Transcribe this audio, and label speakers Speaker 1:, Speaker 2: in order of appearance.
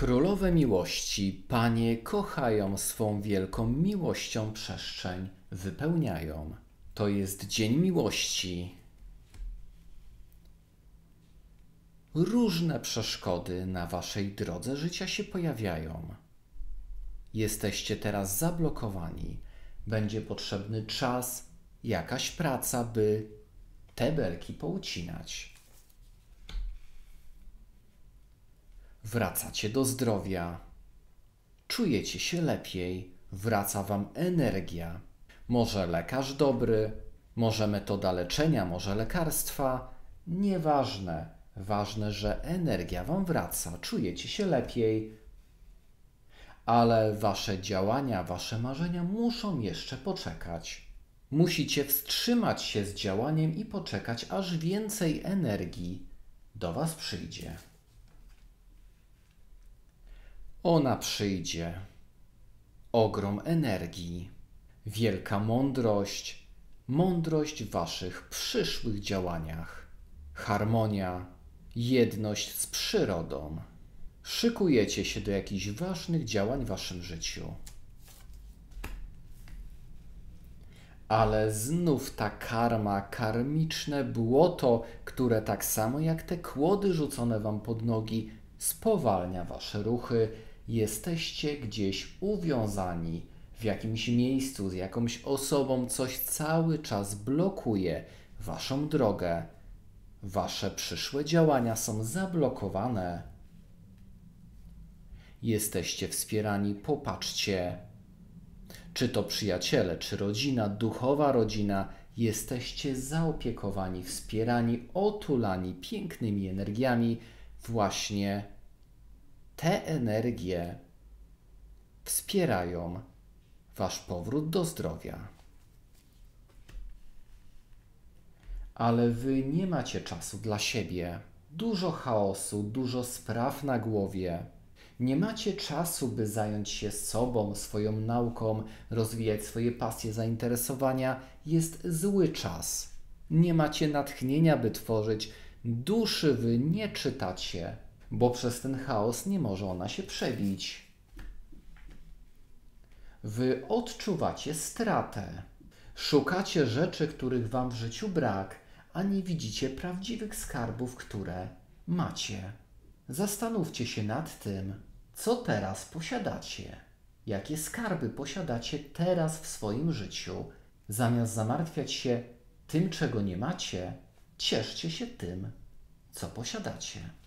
Speaker 1: Królowe miłości, panie kochają swą wielką miłością przestrzeń, wypełniają. To jest dzień miłości. Różne przeszkody na waszej drodze życia się pojawiają. Jesteście teraz zablokowani. Będzie potrzebny czas, jakaś praca, by te belki poucinać. Wracacie do zdrowia. Czujecie się lepiej, wraca wam energia. Może lekarz dobry, może metoda leczenia, może lekarstwa. Nieważne. Ważne, że energia wam wraca, czujecie się lepiej. Ale wasze działania, wasze marzenia muszą jeszcze poczekać. Musicie wstrzymać się z działaniem i poczekać, aż więcej energii do was przyjdzie. Ona przyjdzie. Ogrom energii, wielka mądrość, mądrość w waszych przyszłych działaniach, harmonia, jedność z przyrodą. Szykujecie się do jakichś ważnych działań w waszym życiu. Ale znów ta karma, karmiczne błoto, które tak samo jak te kłody rzucone wam pod nogi, spowalnia wasze ruchy, jesteście gdzieś uwiązani w jakimś miejscu z jakąś osobą, coś cały czas blokuje waszą drogę. Wasze przyszłe działania są zablokowane. Jesteście wspierani, popatrzcie. Czy to przyjaciele, czy rodzina, duchowa rodzina, jesteście zaopiekowani, wspierani, otulani pięknymi energiami, właśnie te energie wspierają Wasz powrót do zdrowia. Ale Wy nie macie czasu dla siebie. Dużo chaosu, dużo spraw na głowie. Nie macie czasu, by zająć się sobą, swoją nauką, rozwijać swoje pasje, zainteresowania. Jest zły czas. Nie macie natchnienia, by tworzyć. Duszy Wy nie czytacie bo przez ten chaos nie może ona się przebić. Wy odczuwacie stratę. Szukacie rzeczy, których wam w życiu brak, a nie widzicie prawdziwych skarbów, które macie. Zastanówcie się nad tym, co teraz posiadacie. Jakie skarby posiadacie teraz w swoim życiu. Zamiast zamartwiać się tym, czego nie macie, cieszcie się tym, co posiadacie.